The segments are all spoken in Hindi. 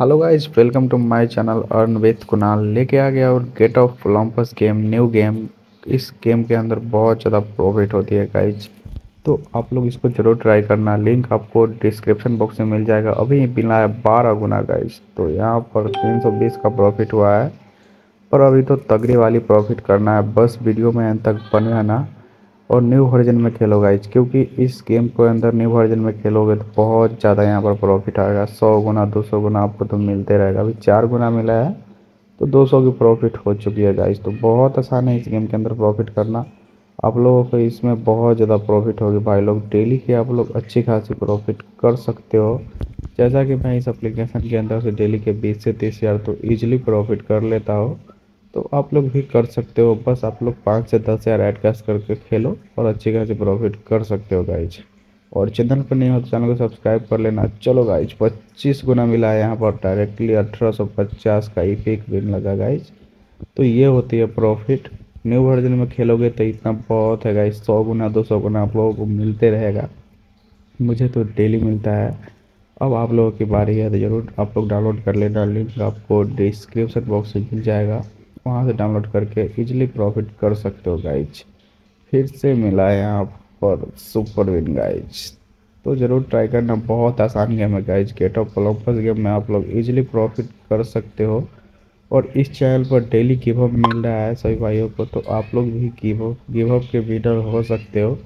Hello guys welcome to my channel earn with Kunal लेके आ गया और Gate of Olympus game new game इस गेम के अंदर बहुत ज़्यादा प्रॉफिट होती है गाइस तो आप लोग इसको ज़रूर ट्राई करना। लिंक आपको डिस्क्रिप्शन बॉक्स में मिल जाएगा। अभी मिला है बारह गुना गाइस तो यहाँ पर 320 का प्रॉफिट हुआ है। पर अभी तो तगड़ी वाली प्रॉफिट करना है। बस वीडियो में अंत तक बने रहना। और न्यू वर्जन में खेलो गाइज़ क्योंकि इस गेम को अंदर न्यू वर्जन में खेलोगे तो बहुत ज़्यादा यहाँ पर प्रॉफिट आएगा। सौ गुना, दो सौ गुना आपको तो मिलते रहेगा। अभी चार गुना मिला है तो दो सौ की प्रॉफिट हो चुकी है गाइज़ तो बहुत आसान है इस गेम के अंदर प्रॉफिट करना। आप लोगों को इसमें बहुत ज़्यादा प्रॉफिट होगी। भाई लोग डेली की आप लोग अच्छी खासी प्रॉफिट कर सकते हो। जैसा कि मैं इस एप्लीकेशन के अंदर से डेली के बीस से तीस हज़ार तो ईजिली प्रॉफिट कर लेता हूँ। तो आप लोग भी कर सकते हो। बस आप लोग पाँच से दस हज़ार एड कैश करके खेलो और अच्छी खासी प्रॉफिट कर सकते हो गाइज़ और चैनल पर नहीं हो तो चैनल को सब्सक्राइब कर लेना। चलो गाइज़ पच्चीस गुना मिला है यहाँ पर। डायरेक्टली अठारह सौ पचास का एक विन लगा गाइज़ तो ये होती है प्रॉफिट न्यू वर्जन में खेलोगे तो इतना बहुत है गाइज़ सौ गुना, दो सौ गुना आप लोगों को मिलते रहेगा। मुझे तो डेली मिलता है। अब आप लोगों की बारी है तो ज़रूर आप लोग डाउनलोड कर लेना। लिंक आपको डिस्क्रिप्शन बॉक्स में मिल जाएगा। वहाँ से डाउनलोड करके इजीली प्रॉफिट कर सकते हो गाइज़ फिर से मिला है यहाँ पर सुपर विन गाइज़ तो ज़रूर ट्राई करना, बहुत आसान गेम है guys Gate of Olympus game में आप लोग इजीली प्रॉफिट कर सकते हो. और इस चैनल पर डेली गिव अप मिल रहा है सभी भाइयों को तो आप लोग भी गिव अप गिव अप के विनर हो सकते हो.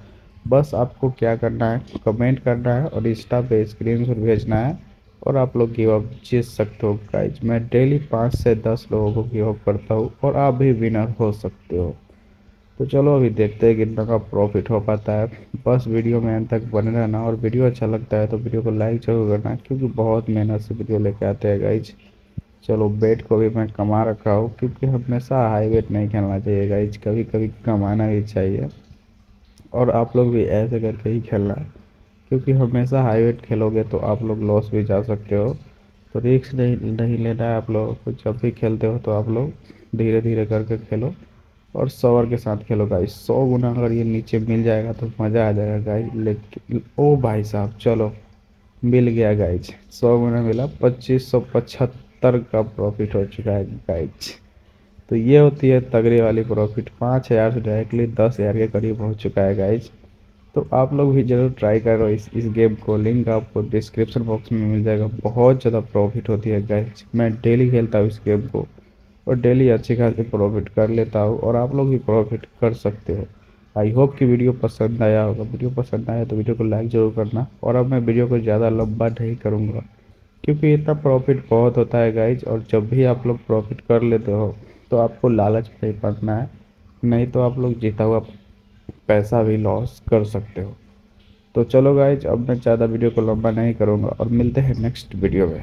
बस आपको क्या करना है कमेंट करना है और इंस्टा पे स्क्रीन भेजना है. और आप लोग गिव अप जीत सकते हो गाइज़ मैं डेली पाँच से दस लोगों को गिव अप करता हूँ और आप भी विनर हो सकते हो। तो चलो अभी देखते हैं कितना का प्रॉफिट हो पाता है। बस वीडियो में अंत तक बने रहना और वीडियो अच्छा लगता है तो वीडियो को लाइक ज़रूर करना क्योंकि बहुत मेहनत से वीडियो लेके आते हैं गाइज़ चलो बेट को भी मैं कमा रखा हूँ क्योंकि हमेशा हाई वेट नहीं खेलना चाहिए गाइज़ कभी कभी कमाना भी चाहिए। और आप लोग भी ऐसे करके ही खेलना है। क्योंकि हमेशा हाई वेट खेलोगे तो आप लोग लॉस भी जा सकते हो। तो रिक्स नहीं नहीं लेना है आप लोगों को। जब भी खेलते हो तो आप लोग धीरे धीरे करके खेलो और सवर के साथ खेलो गाइस सौ गुना अगर ये नीचे मिल जाएगा तो मज़ा आ जाएगा गाइस लेकिन, ओ भाई साहब, चलो, मिल गया गाइज़ सौ गुना मिला, पच्चीस सौ पचहत्तर का प्रॉफिट हो चुका है गाइज़ तो ये होती है तगड़ी वाली प्रॉफिट पाँच हज़ार से डायरेक्टली दस हज़ार के करीब हो चुका है गाइज़ तो आप लोग भी ज़रूर ट्राई करो। इस इस गेम को लिंक आपको डिस्क्रिप्शन बॉक्स में मिल जाएगा। बहुत ज़्यादा प्रॉफिट होती है गैस मैं डेली खेलता हूँ इस गेम को और डेली अच्छी खासी प्रॉफिट कर लेता हूँ और आप लोग भी प्रॉफिट कर सकते हो। आई होप कि वीडियो पसंद आया होगा। वीडियो पसंद आया तो वीडियो को लाइक ज़रूर करना और अब मैं वीडियो को ज़्यादा लंबा नहीं करूँगा क्योंकि इतना प्रॉफिट बहुत होता है गाइज़ और जब भी आप लोग प्रॉफिट कर लेते हो तो आपको लालच नहीं पड़ना है। नहीं तो आप लोग जीता हुआ पैसा भी लॉस कर सकते हो। तो चलो गाइज़ अब मैं ज़्यादा वीडियो को लंबा नहीं करूँगा और मिलते हैं नेक्स्ट वीडियो में।